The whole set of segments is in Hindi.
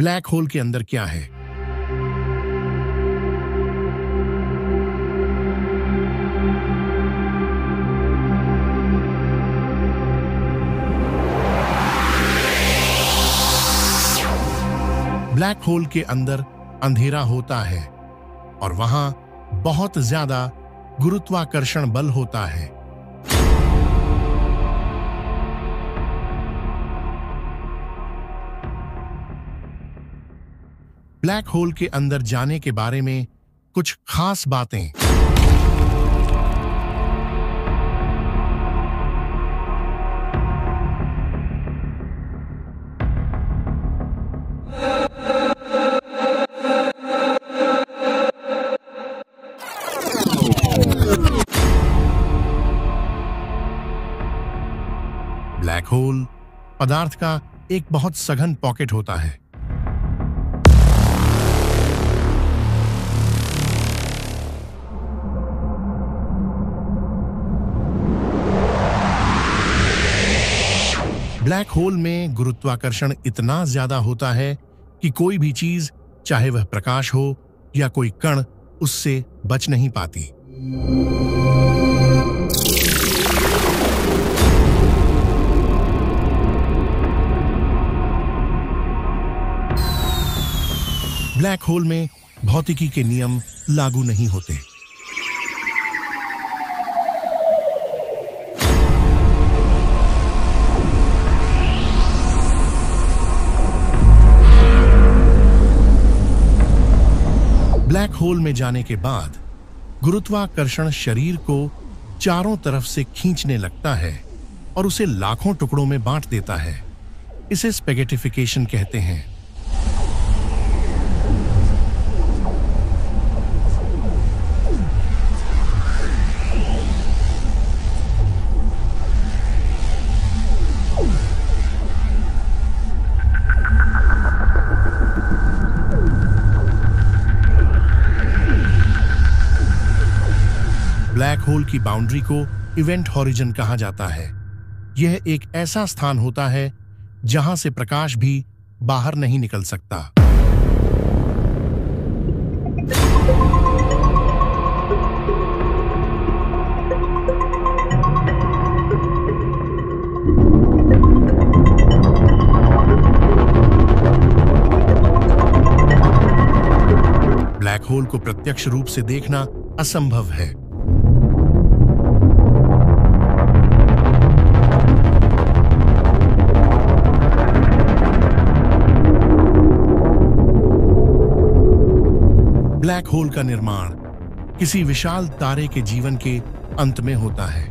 ब्लैक होल के अंदर क्या है? ब्लैक होल के अंदर अंधेरा होता है और वहाँ बहुत ज़्यादा गुरुत्वाकर्षण बल होता है। ब्लैक होल के अंदर जाने के बारे में कुछ खास बातें। ब्लैक होल पदार्थ का एक बहुत सघन पॉकेट होता है। ब्लैक होल में गुरुत्वाकर्षण इतना ज़्यादा होता है कि कोई भी चीज़, चाहे वह प्रकाश हो या कोई कण, उससे बच नहीं पाती। ब्लैक होल में भौतिकी के नियम लागू नहीं होते। ब्लैक होल में जाने के बाद, गुरुत्वाकर्षण शरीर को चारों तरफ़ से खींचने लगता है और उसे लाखों टुकड़ों में बांट देता है। इसे स्पेगेटिफिकेशन कहते हैं। ब्लैक होल की बाउंड्री को इवेंट हॉरिजन कहा जाता है। यह एक ऐसा स्थान होता है जहाँ से प्रकाश भी बाहर नहीं निकल सकता। ब्लैक होल को प्रत्यक्ष रूप से देखना असंभव है। ब्लैक होल का निर्माण किसी विशाल तारे के जीवन के अंत में होता है।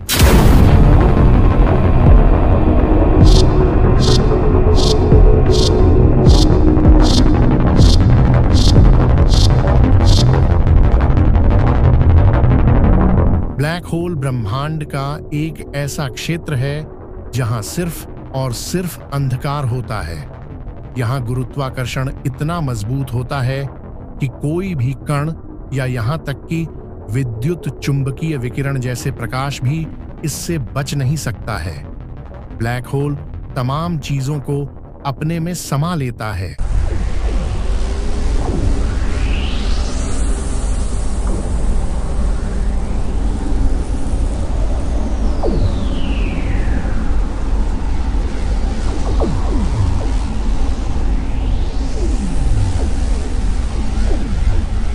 ब्लैक होल ब्रह्मांड का एक ऐसा क्षेत्र है जहाँ सिर्फ़ और सिर्फ़ अंधकार होता है। यहाँ गुरुत्वाकर्षण इतना मज़बूत होता है कि कोई भी कण या यहाँ तक कि विद्युत चुंबकीय विकिरण जैसे प्रकाश भी इससे बच नहीं सकता है। ब्लैक होल तमाम चीज़ों को अपने में समा लेता है।